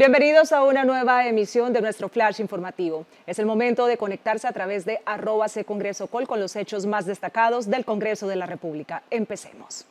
Bienvenidos a una nueva emisión de nuestro flash informativo. Es el momento de conectarse a través de arroba Congreso Col con los hechos más destacados del Congreso de la República. Empecemos.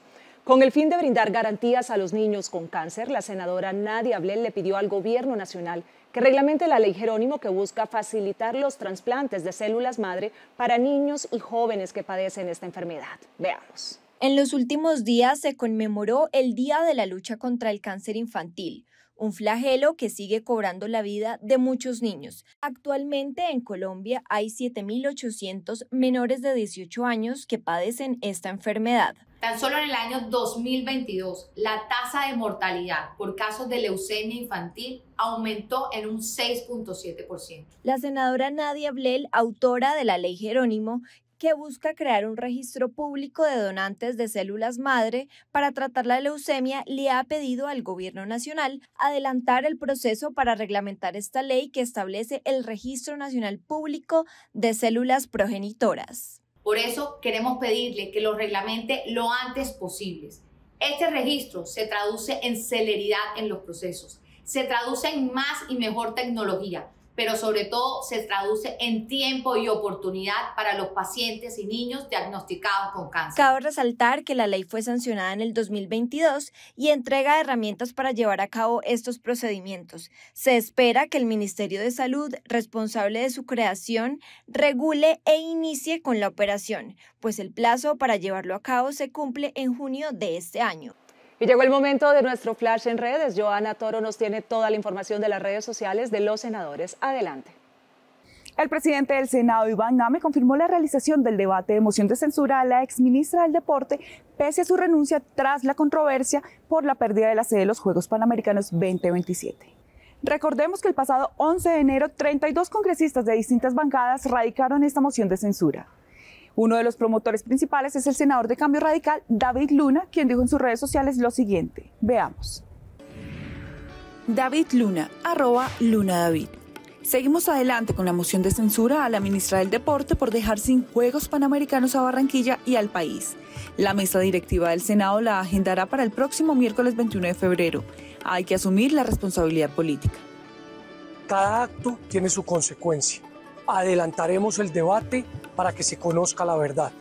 Con el fin de brindar garantías a los niños con cáncer, la senadora Nadia Ablel le pidió al Gobierno Nacional que reglamente la ley Jerónimo que busca facilitar los trasplantes de células madre para niños y jóvenes que padecen esta enfermedad. Veamos. En los últimos días se conmemoró el Día de la Lucha contra el Cáncer Infantil, un flagelo que sigue cobrando la vida de muchos niños. Actualmente en Colombia hay 7.800 menores de 18 años que padecen esta enfermedad. Tan solo en el año 2022, la tasa de mortalidad por casos de leucemia infantil aumentó en un 6.7%. La senadora Nadia Blel, autora de la ley Jerónimo, que busca crear un registro público de donantes de células madre para tratar la leucemia, le ha pedido al Gobierno Nacional adelantar el proceso para reglamentar esta ley que establece el Registro Nacional Público de Células Progenitoras. Por eso queremos pedirle que lo reglamente lo antes posible. Este registro se traduce en celeridad en los procesos, se traduce en más y mejor tecnología, pero sobre todo se traduce en tiempo y oportunidad para los pacientes y niños diagnosticados con cáncer. Cabe resaltar que la ley fue sancionada en el 2022 y entrega herramientas para llevar a cabo estos procedimientos. Se espera que el Ministerio de Salud, responsable de su creación, regule e inicie con la operación, pues el plazo para llevarlo a cabo se cumple en junio de este año. Y llegó el momento de nuestro flash en redes. Joana Toro nos tiene toda la información de las redes sociales de los senadores. Adelante. El presidente del Senado, Iván Name, confirmó la realización del debate de moción de censura a la exministra del Deporte, pese a su renuncia tras la controversia por la pérdida de la sede de los Juegos Panamericanos 2027. Recordemos que el pasado 11 de enero, 32 congresistas de distintas bancadas radicaron esta moción de censura. Uno de los promotores principales es el senador de Cambio Radical, David Luna, quien dijo en sus redes sociales lo siguiente. Veamos. David Luna, arroba Luna David. Seguimos adelante con la moción de censura a la ministra del Deporte por dejar sin Juegos Panamericanos a Barranquilla y al país. La mesa directiva del Senado la agendará para el próximo miércoles 21 de febrero. Hay que asumir la responsabilidad política. Cada acto tiene su consecuencia adelantaremos el debate para que se conozca la verdad.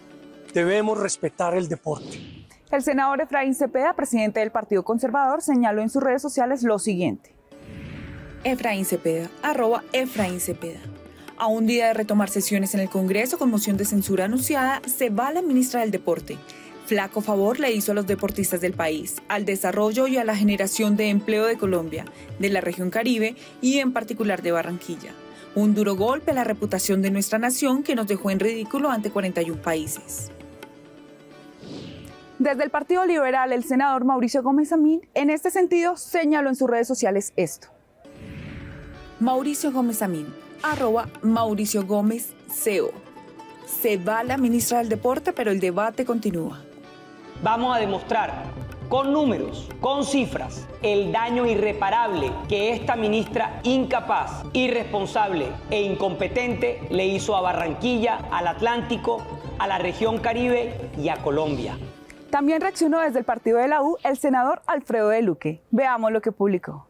Debemos respetar el deporte. El senador Efraín Cepeda, presidente del Partido Conservador, señaló en sus redes sociales lo siguiente. Efraín Cepeda, arroba Efraín Cepeda. A un día de retomar sesiones en el Congreso con moción de censura anunciada, se va la ministra del Deporte. Flaco favor le hizo a los deportistas del país, al desarrollo y a la generación de empleo de Colombia, de la región Caribe y en particular de Barranquilla un duro golpe a la reputación de nuestra nación que nos dejó en ridículo ante 41 países. Desde el Partido Liberal, el senador Mauricio Gómez Amín, en este sentido, señaló en sus redes sociales esto. Mauricio Gómez Amín, arroba Mauricio Gómez CEO. Se va la ministra del Deporte, pero el debate continúa. Vamos a demostrar con números, con cifras, el daño irreparable que esta ministra incapaz, irresponsable e incompetente le hizo a Barranquilla, al Atlántico, a la región Caribe y a Colombia. También reaccionó desde el partido de la U el senador Alfredo de Luque. Veamos lo que publicó.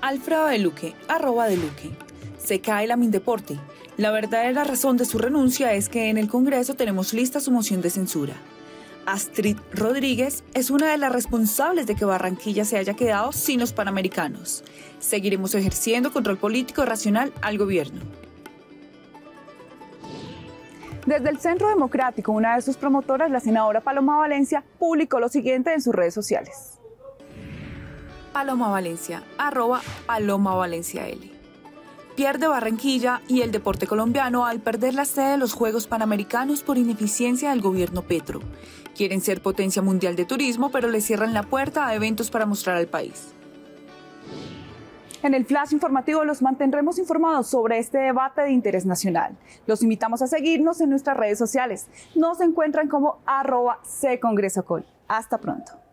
Alfredo de Luque, arroba de Luque. Se cae la Mindeporte. La verdadera razón de su renuncia es que en el Congreso tenemos lista su moción de censura. Astrid Rodríguez es una de las responsables de que Barranquilla se haya quedado sin los panamericanos. Seguiremos ejerciendo control político racional al gobierno. Desde el Centro Democrático, una de sus promotoras, la senadora Paloma Valencia, publicó lo siguiente en sus redes sociales. Paloma Valencia, arroba Paloma Valencia L. Pierde Barranquilla y el deporte colombiano al perder la sede de los Juegos Panamericanos por ineficiencia del gobierno Petro. Quieren ser potencia mundial de turismo, pero le cierran la puerta a eventos para mostrar al país. En el flash informativo los mantendremos informados sobre este debate de interés nacional. Los invitamos a seguirnos en nuestras redes sociales. Nos encuentran como arroba Congresocol. Hasta pronto.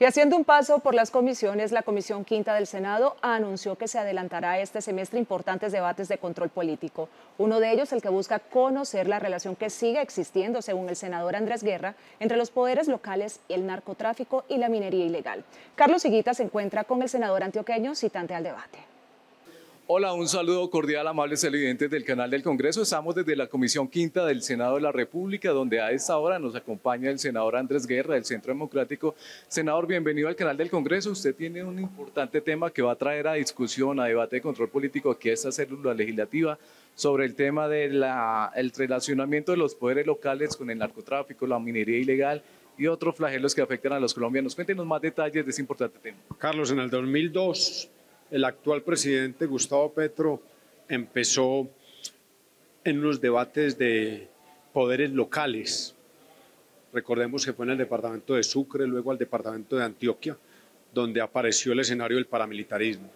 Y haciendo un paso por las comisiones, la Comisión Quinta del Senado anunció que se adelantará este semestre importantes debates de control político. Uno de ellos, el que busca conocer la relación que sigue existiendo, según el senador Andrés Guerra, entre los poderes locales, el narcotráfico y la minería ilegal. Carlos Higuita se encuentra con el senador antioqueño citante al debate. Hola, un saludo cordial, amables televidentes del canal del Congreso. Estamos desde la Comisión Quinta del Senado de la República, donde a esta hora nos acompaña el senador Andrés Guerra del Centro Democrático. Senador, bienvenido al canal del Congreso. Usted tiene un importante tema que va a traer a discusión, a debate de control político aquí a esta célula legislativa sobre el tema del relacionamiento de los poderes locales con el narcotráfico, la minería ilegal y otros flagelos que afectan a los colombianos. Cuéntenos más detalles de ese importante tema. Carlos, en el 2002 el actual presidente Gustavo Petro empezó en unos debates de poderes locales. Recordemos que fue en el departamento de Sucre, luego al departamento de Antioquia, donde apareció el escenario del paramilitarismo.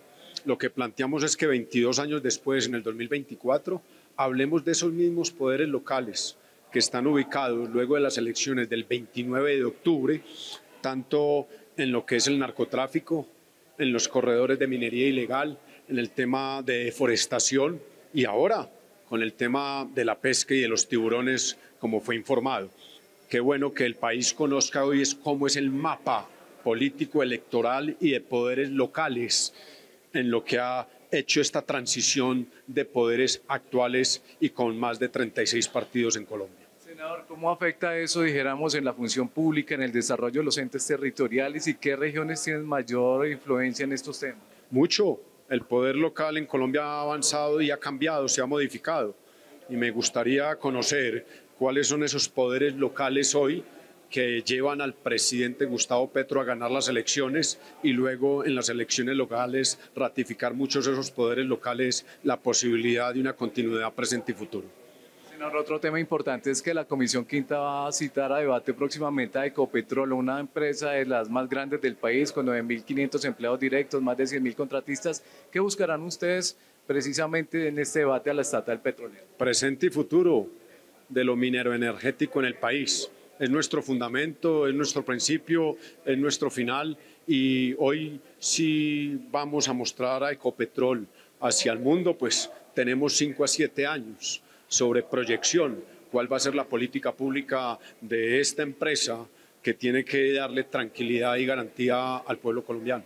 Lo que planteamos es que 22 años después, en el 2024, hablemos de esos mismos poderes locales que están ubicados luego de las elecciones del 29 de octubre, tanto en lo que es el narcotráfico, en los corredores de minería ilegal, en el tema de deforestación y ahora con el tema de la pesca y de los tiburones, como fue informado. Qué bueno que el país conozca hoy es cómo es el mapa político, electoral y de poderes locales en lo que ha hecho esta transición de poderes actuales y con más de 36 partidos en Colombia. ¿Cómo afecta eso, dijéramos, en la función pública, en el desarrollo de los entes territoriales y qué regiones tienen mayor influencia en estos temas? Mucho. El poder local en Colombia ha avanzado y ha cambiado, se ha modificado. Y me gustaría conocer cuáles son esos poderes locales hoy que llevan al presidente Gustavo Petro a ganar las elecciones y luego en las elecciones locales ratificar muchos de esos poderes locales la posibilidad de una continuidad presente y futuro otro tema importante es que la Comisión Quinta va a citar a debate próximamente a Ecopetrol, una empresa de las más grandes del país, con 9.500 empleados directos, más de 100.000 contratistas. ¿Qué buscarán ustedes precisamente en este debate a la estatal petrolera? Presente y futuro de lo minero energético en el país. Es nuestro fundamento, es nuestro principio, es nuestro final y hoy sí vamos a mostrar a Ecopetrol hacia el mundo, pues tenemos 5 a 7 años sobre proyección, cuál va a ser la política pública de esta empresa que tiene que darle tranquilidad y garantía al pueblo colombiano.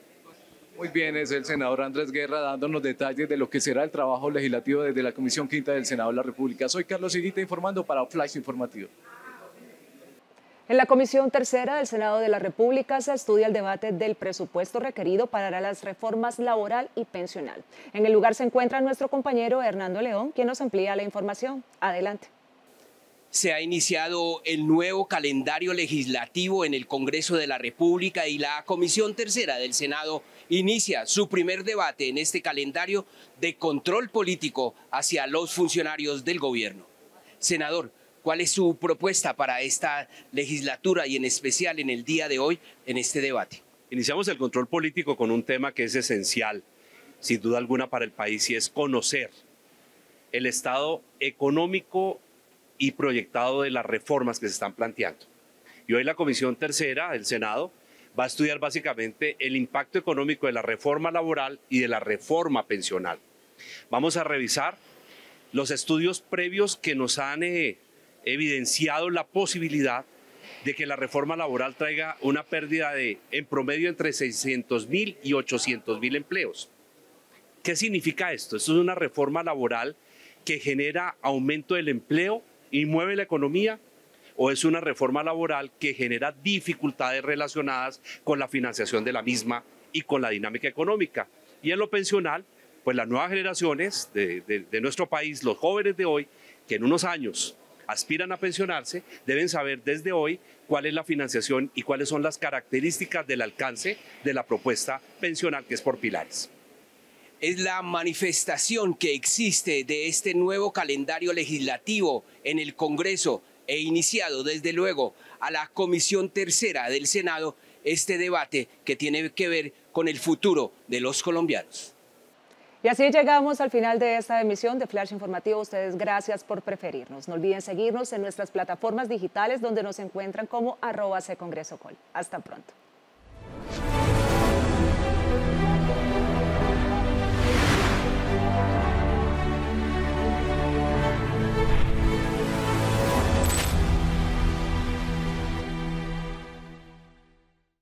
Muy bien, es el senador Andrés Guerra dándonos detalles de lo que será el trabajo legislativo desde la Comisión Quinta del Senado de la República. Soy Carlos Higuita informando para Flash Informativo. En la Comisión Tercera del Senado de la República se estudia el debate del presupuesto requerido para las reformas laboral y pensional. En el lugar se encuentra nuestro compañero Hernando León, quien nos amplía la información. Adelante. Se ha iniciado el nuevo calendario legislativo en el Congreso de la República y la Comisión Tercera del Senado inicia su primer debate en este calendario de control político hacia los funcionarios del gobierno. Senador, ¿Cuál es su propuesta para esta legislatura y en especial en el día de hoy en este debate? Iniciamos el control político con un tema que es esencial, sin duda alguna, para el país y es conocer el estado económico y proyectado de las reformas que se están planteando. Y hoy la Comisión Tercera del Senado va a estudiar básicamente el impacto económico de la reforma laboral y de la reforma pensional. Vamos a revisar los estudios previos que nos han eh, evidenciado la posibilidad de que la reforma laboral traiga una pérdida de, en promedio, entre 600 mil y 800 mil empleos. ¿Qué significa esto? Esto es una reforma laboral que genera aumento del empleo y mueve la economía o es una reforma laboral que genera dificultades relacionadas con la financiación de la misma y con la dinámica económica. Y en lo pensional, pues las nuevas generaciones de, de nuestro país, los jóvenes de hoy, que en unos años aspiran a pensionarse deben saber desde hoy cuál es la financiación y cuáles son las características del alcance de la propuesta pensional que es por pilares. Es la manifestación que existe de este nuevo calendario legislativo en el Congreso e iniciado desde luego a la Comisión Tercera del Senado este debate que tiene que ver con el futuro de los colombianos. Y así llegamos al final de esta emisión de Flash Informativo. Ustedes gracias por preferirnos. No olviden seguirnos en nuestras plataformas digitales donde nos encuentran como arroba Congreso. Hasta pronto.